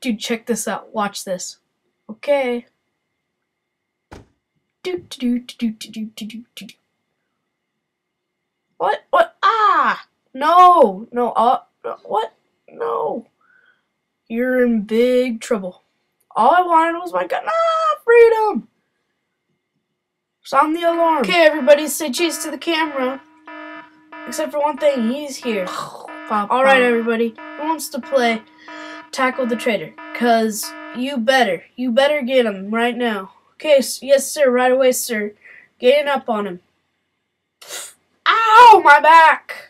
Dude, check this out. Watch this. Okay. What? What? Ah! No! No, uh, what? No. You're in big trouble. All I wanted was my gun. Ah, freedom! Sound the alarm. Okay, everybody, say cheese to the camera. Except for one thing, he's here. Alright, everybody, who wants to play Tackle the Traitor? Because you better. You better get him right now. Okay, yes, sir, right away, sir. Getting up on him. Ow, my back!